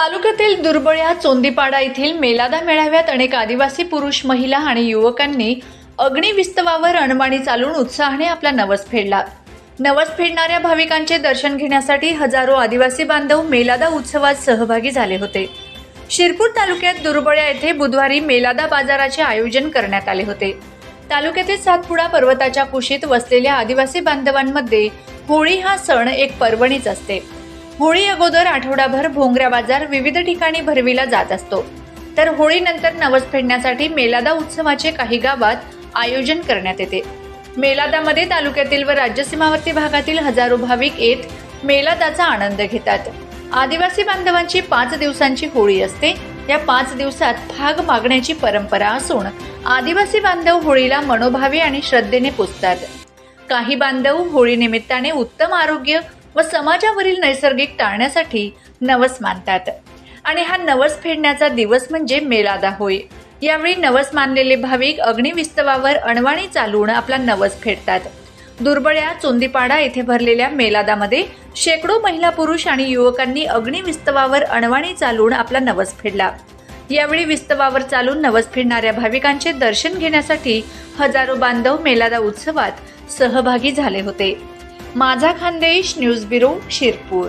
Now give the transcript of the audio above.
तालुक्यातील दुर्बळ्या चोंदीपाडा येथील मेलादा मेळाव्यात अनेक आदिवासी पुरुष महिला आणि युवकांनी अग्निविस्तवावर अणमाणी चालून उत्साहाने आपला नवस फेडला. नवस फेडणाऱ्या भाविकांचे दर्शन घेण्यासाठी हजारो आदिवासी बांधव मेलादा उत्सवात सहभागी झाले होते. शिरपूर तालुक्यात दुर्बळ्या येथे बुधवारी मेलादा बाजाराचे आयोजन करण्यात आले होते. तालुक्यातील सातपुडा पर्वताच्या कुशीत वसलेल्या आदिवासी बांधवांमध्ये होळी हा सण एक पर्वणीच असते. होळी अगोदर आठवडाभर भोंगऱ्या बाजार विविध ठिकाणी भरविला जात असतो. तर होळीनंतर नवस फेडण्यासाठी मेलादा उत्सवाचे काही गावात आयोजन करण्यात येते. मेलादामध्ये तालुक्यातील व राज्य सीमावर्ती भागातील हजारो भाविक येत मेलादाचा आनंद घेतात. आदिवासी बांधवांची पाच दिवसांची होळी असते. या पाच दिवसात भाग मागण्याची परंपरा असून आदिवासी बांधव होळीला मनोभावे आणि श्रद्धेने पुजतात. काही बांधव होळी निमित्ताने उत्तम आरोग्य व समाजावरील नैसर्गिक टाळण्यासाठी नवस मानतात. आणि हा नवस फेडण्याचा दिवस म्हणजे मेलादा होय. यावेळी नवस मानलेले भाविक अग्निविस्तवावर अणवाणी चालवून आपला नवस फेडतात. दुर्बळ्या चोंदीपाडा येथे भरलेल्या मेलादामध्ये शेकडो महिला पुरुष आणि युवकांनी अग्निविस्तवावर अणवाणी चालवून आपला नवस फेडला. यावेळी विस्तवावर चालून नवस फिरणाऱ्या भाविकांचे दर्शन घेण्यासाठी हजारो बांधव मेलादा उत्सवात सहभागी झाले होते. माझा खानदेश न्यूज ब्युरो शिरपूर.